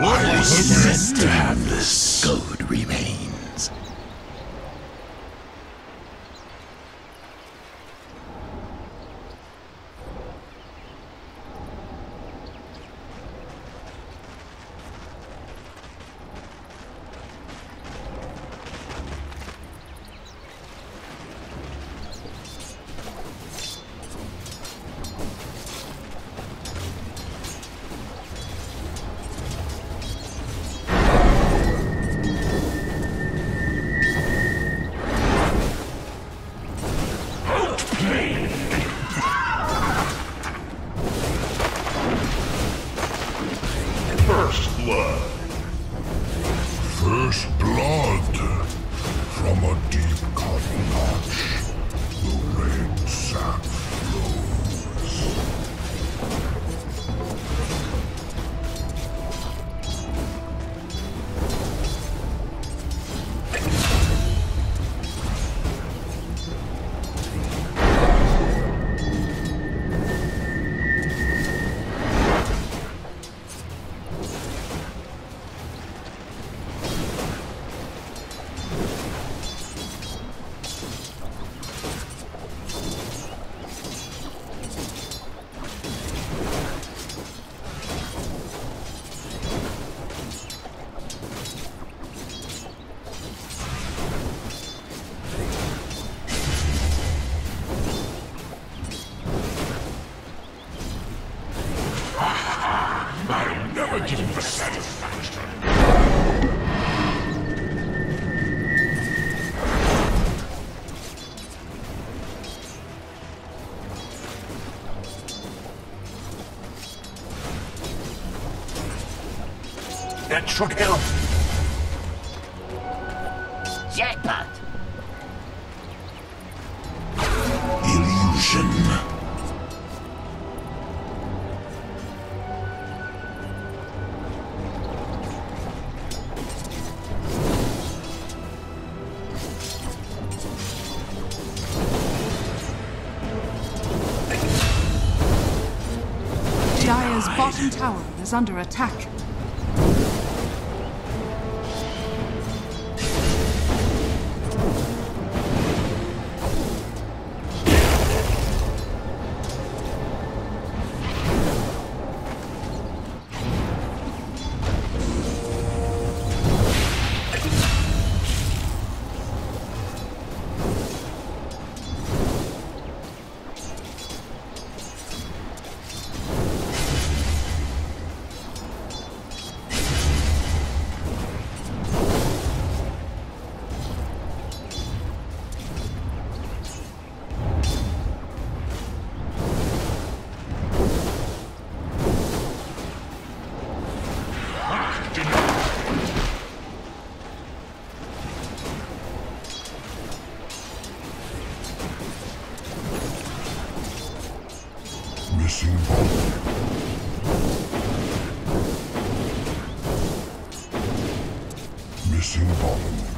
What was to have this code remains. Blood. First should help. Jackpot! Illusion. Dire's bottom tower is under attack. Missing bottom.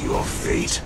Your fate.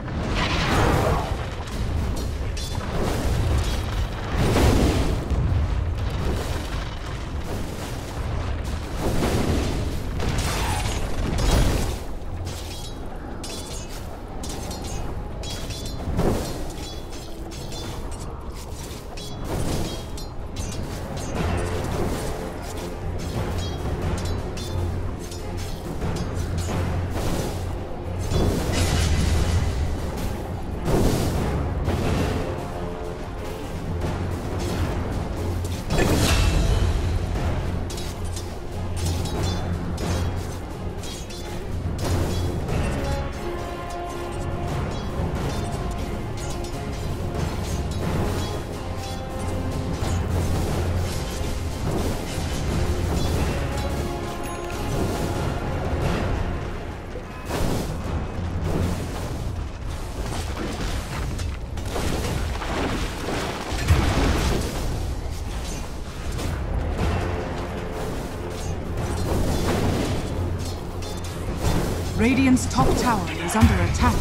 Radiant's top tower is under attack.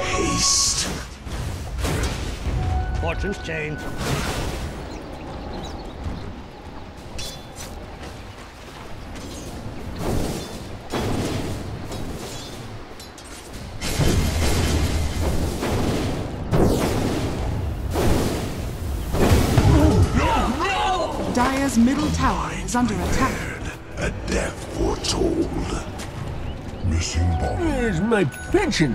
Haste. Fortune's change. Is under attack. A death foretold. Missing bottom. Where's my pension?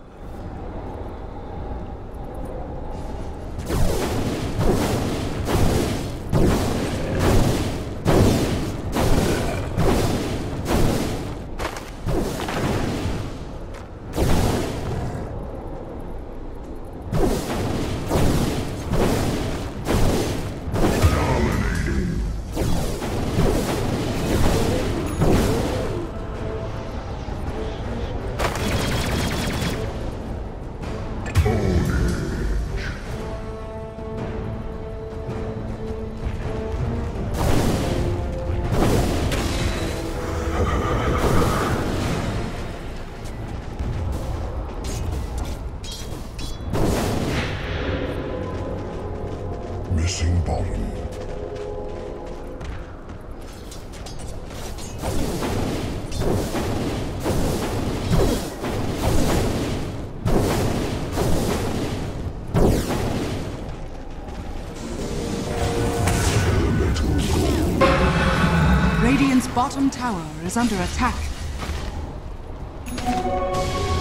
Bottom tower is under attack.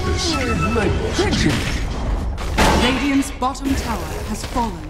This is my kitchen. Radiant's bottom tower has fallen.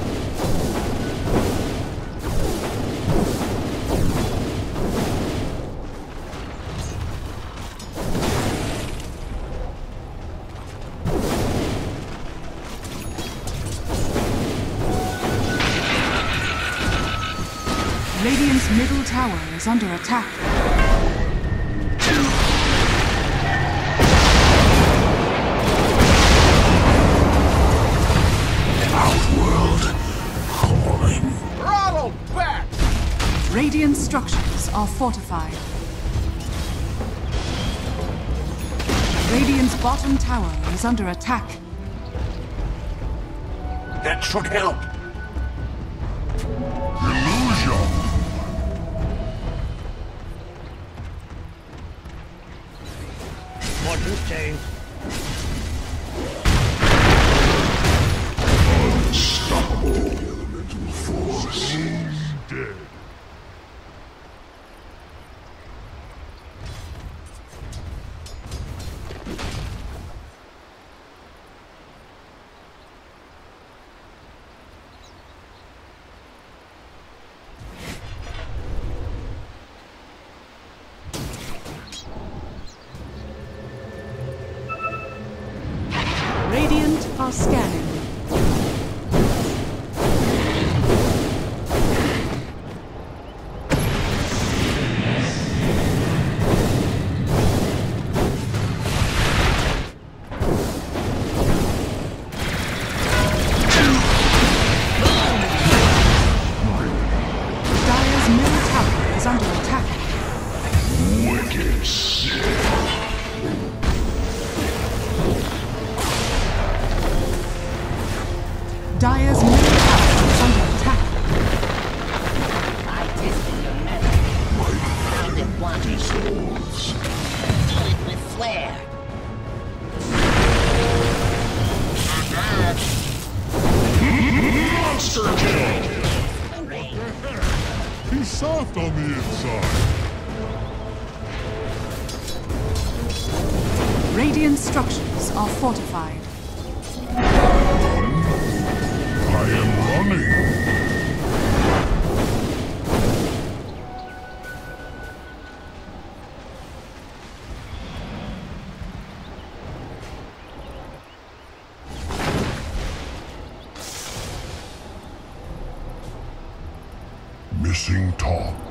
is under attack. Outworld calling. Throttle back! Radiant structures are fortified. Radiant's bottom tower is under attack. That should help. are scanning. missing top.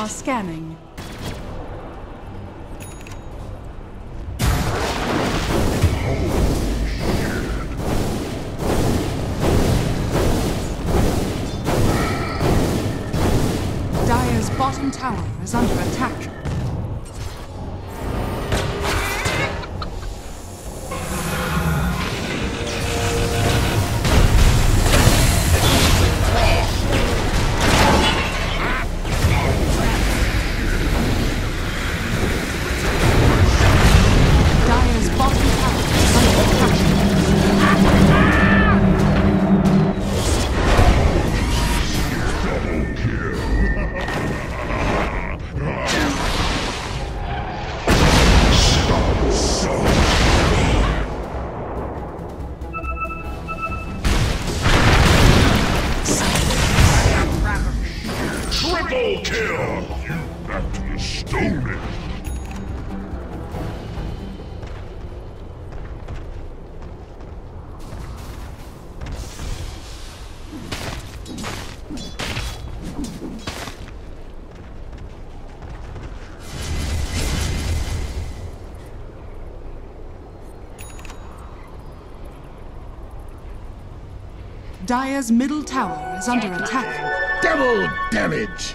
are scanning. Dire's middle tower is under attack. Double damage!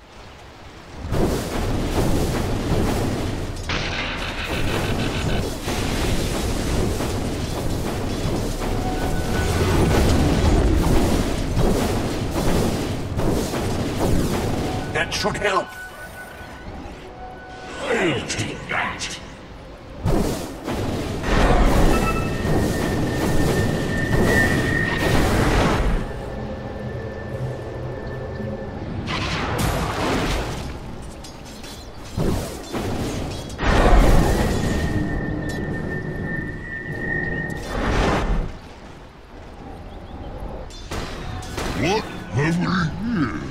should help. I'll take that. What have we here?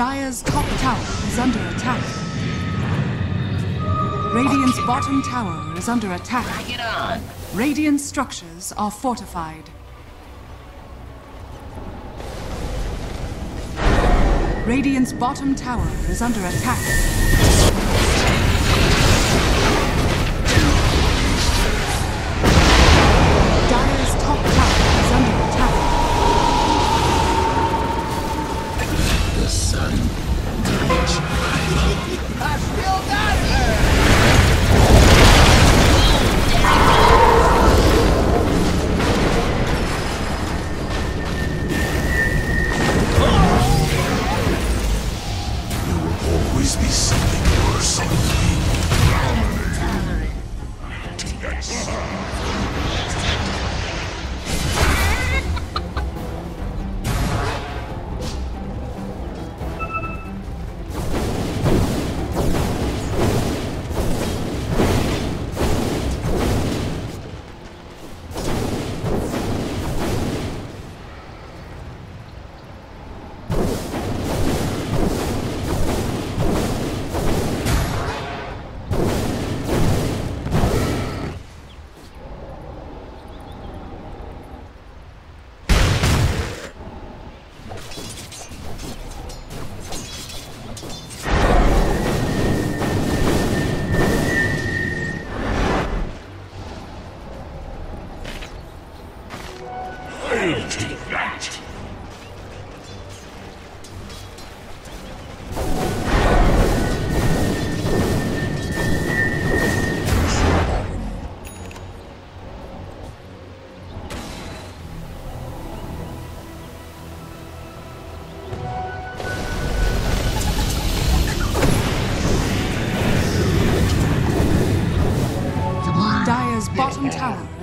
Dire's top tower is under attack. Radiant's bottom tower is under attack. Get on! Radiant structures are fortified. Radiant's bottom tower is under attack.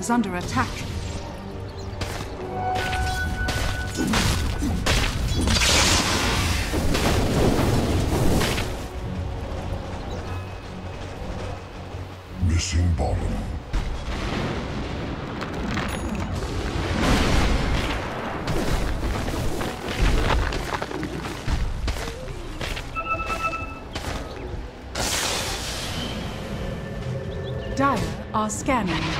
Is under attack. Missing bottom. Dire are scanning.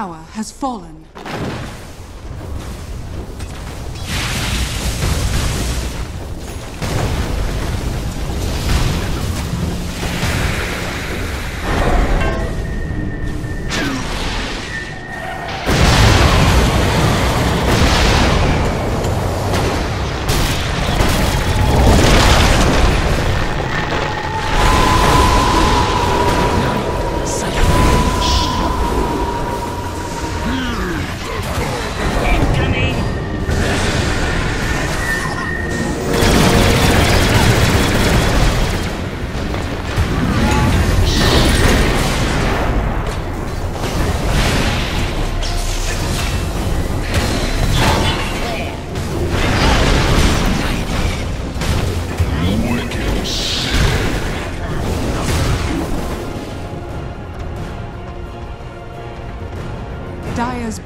Tower has fallen.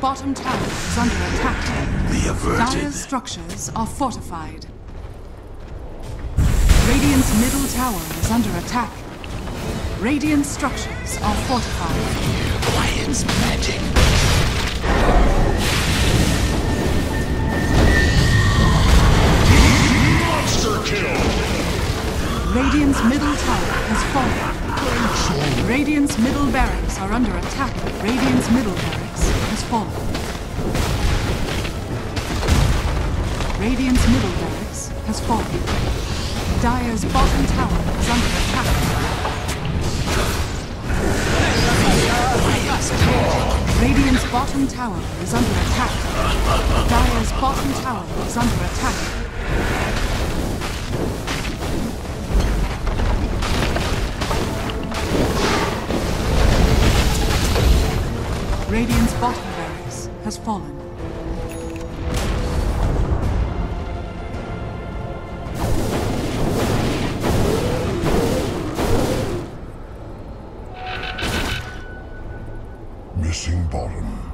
Bottom tower is under attack. The averted. Dire's structures are fortified. Radiant's middle tower is under attack. Radiant structures are fortified. Lion's magic. Monster kill! Radiant's middle tower has fallen. Radiant's middle barracks are under attack. Radiant's middle barracks has fallen. Radiant's middle barracks has fallen. Dire's bottom tower is under attack. Radiant's bottom tower is under attack. Dire's bottom tower is under attack. Radiant's bottom barracks has fallen. Missing bottom.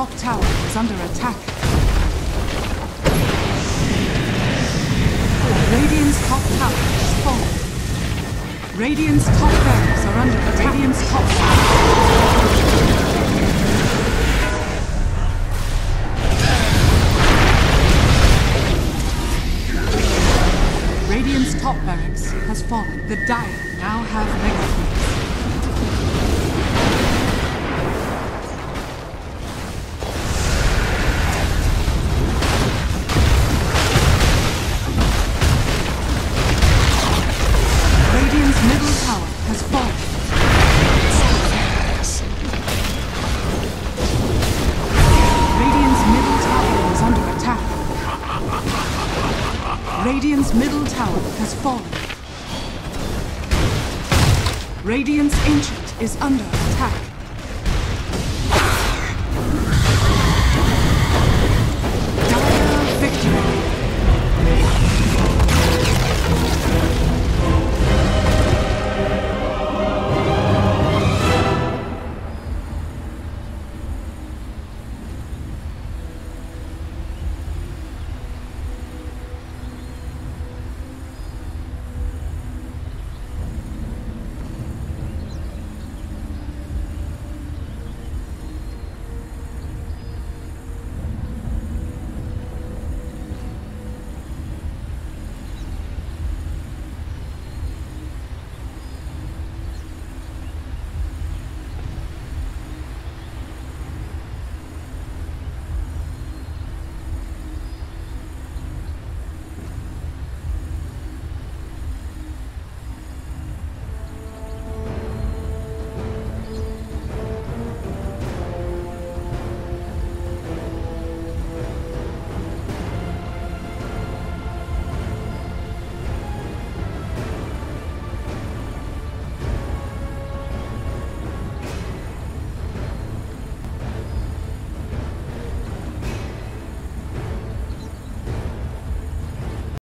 top tower is under attack. Radiant's top tower is fallen. Radiant's top barracks are under attack. Radiant's top tower. Radiant's top barracks has fallen. The Dire now have Mega